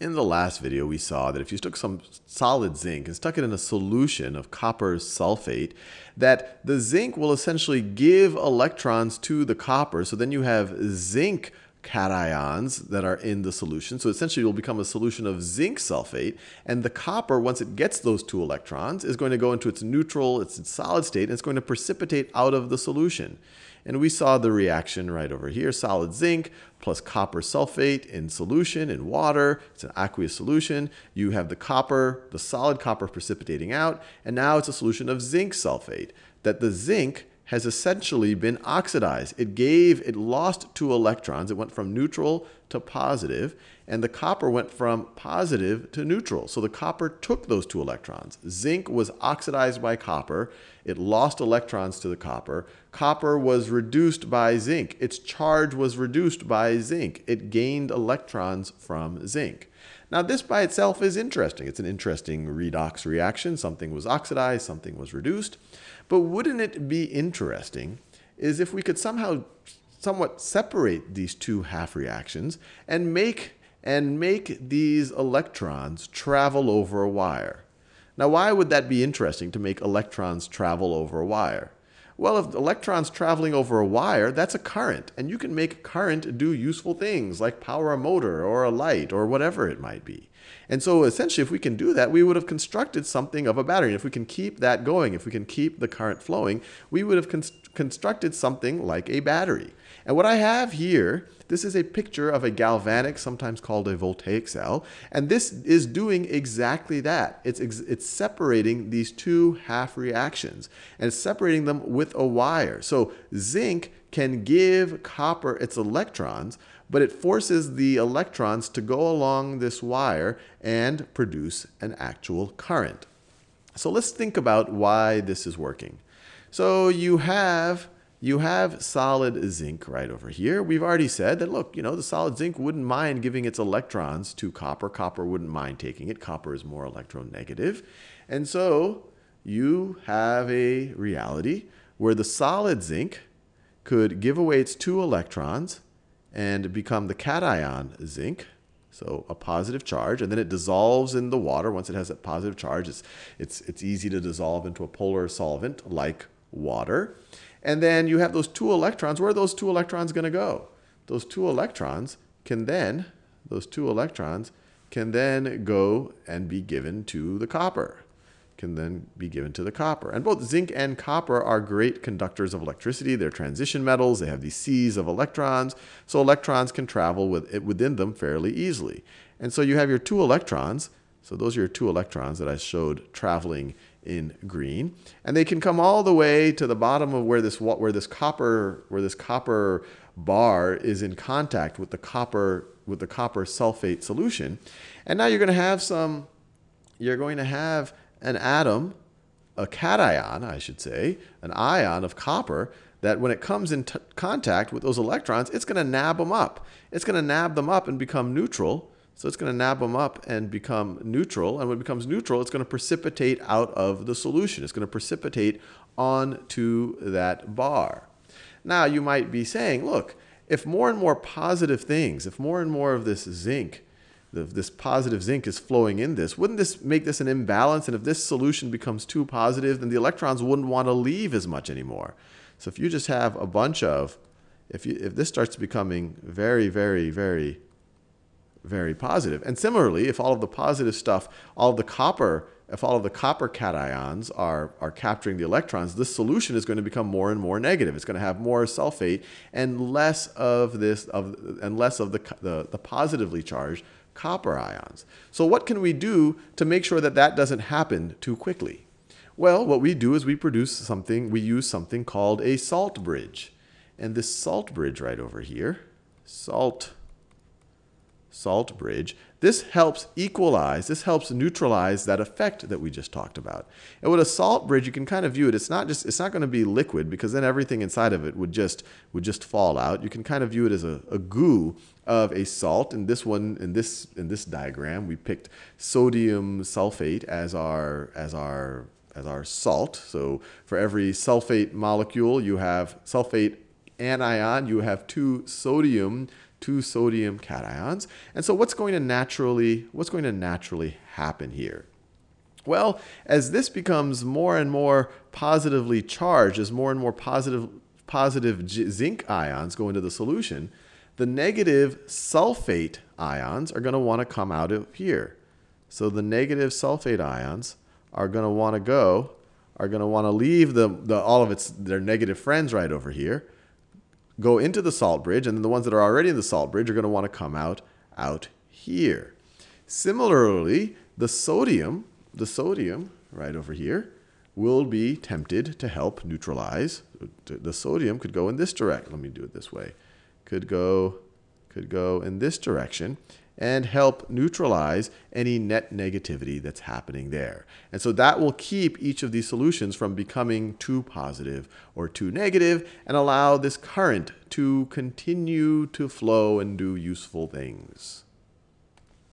In the last video, we saw that if you took some solid zinc and stuck it in a solution of copper sulfate, that the zinc will essentially give electrons to the copper. So then you have zinc cations that are in the solution. So essentially, will become a solution of zinc sulfate. And the copper, once it gets those two electrons, is going to go into its neutral, its solid state, and it's going to precipitate out of the solution. And we saw the reaction right over here, solid zinc plus copper sulfate in solution in water. It's an aqueous solution. You have the copper, the solid copper precipitating out, and now it's a solution of zinc sulfate. That the zinc has essentially been oxidized. It gave, it lost two electrons. It went from neutral to positive, and the copper went from positive to neutral. So the copper took those two electrons. Zinc was oxidized by copper. It lost electrons to the copper. Copper was reduced by zinc. Its charge was reduced by zinc. It gained electrons from zinc. Now, this by itself is interesting. It's an interesting redox reaction. Something was oxidized, something was reduced. But wouldn't it be interesting is if we could somehow somewhat separate these two half reactions and make and make these electrons travel over a wire. Now, why would that be interesting to make electrons travel over a wire? Well, if electrons traveling over a wire, that's a current. And you can make current do useful things like power a motor or a light or whatever it might be. And so essentially, if we can do that, we would have constructed something of a battery. And if we can keep that going, if we can keep the current flowing, we would have constructed something like a battery. And what I have here, this is a picture of a galvanic, sometimes called a voltaic cell. And this is doing exactly that. It's, it's separating these two half reactions. And separating them with a wire. So zinc can give copper its electrons, but it forces the electrons to go along this wire and produce an actual current. So let's think about why this is working. So you have you have solid zinc right over here. We've already said that, look, you know, the solid zinc wouldn't mind giving its electrons to copper. Copper wouldn't mind taking it. Copper is more electronegative. And so you have a reality where the solid zinc could give away its two electrons and become the cation zinc, so a positive charge, and then it dissolves in the water. Once it has that positive charge, it's, it's, it's easy to dissolve into a polar solvent like water. And then you have those two electrons. Where are those two electrons going to go? Those two electrons can then, those two electrons can then go and be given to the copper can then be given to the copper. And both zinc and copper are great conductors of electricity. They're transition metals. They have these seas of electrons. So electrons can travel with within them fairly easily. And so you have your two electrons. So those are your two electrons that I showed traveling in green. And they can come all the way to the bottom of where this where this copper where this copper bar is in contact with the copper with the copper sulfate solution. And now you're going to have some you're going to have an atom, a cation, I should say, an ion of copper that when it comes in contact with those electrons, it's going to nab them up. It's going to nab them up and become neutral. So it's going to nab them up and become neutral. And when it becomes neutral, it's going to precipitate out of the solution. It's going to precipitate onto that bar. Now, you might be saying, look, if more and more positive things, if more and more of this zinc this positive zinc is flowing in this, wouldn't this make this an imbalance? And if this solution becomes too positive, then the electrons wouldn't want to leave as much anymore. So if you just have a bunch of, if, you, if this starts becoming very, very, very, very positive, and similarly, if all of the positive stuff, all of the copper, if all of the copper cations are, are capturing the electrons, this solution is going to become more and more negative. It's going to have more sulfate and less of this, of, and less of the, the, the positively charged copper ions. So what can we do to make sure that that doesn't happen too quickly? Well, what we do is we produce something, we use something called a salt bridge. And this salt bridge right over here, salt salt bridge. This helps equalize, this helps neutralize that effect that we just talked about. And with a salt bridge, you can kind of view it. It's not just it's not going to be liquid because then everything inside of it would just would just fall out. You can kind of view it as a, a goo of a salt. In this one, in this in this diagram, we picked sodium sulfate as our as our as our salt. So for every sulfate molecule, you have sulfate anion, you have two sodium two sodium cations. And so what's going to naturally what's going to naturally happen here? Well, as this becomes more and more positively charged, as more and more positive positive zinc ions go into the solution, the negative sulfate ions are going to want to come out of here. So the negative sulfate ions are going to want to go, are going to want to leave the, the, all of its their negative friends right over here, go into the salt bridge, and then the ones that are already in the salt bridge are going to want to come out out here. Similarly, the sodium, the sodium right over here, will be tempted to help neutralize. The sodium could go in this direction. Let me do it this way could go, could go in this direction and help neutralize any net negativity that's happening there. And so that will keep each of these solutions from becoming too positive or too negative and allow this current to continue to flow and do useful things.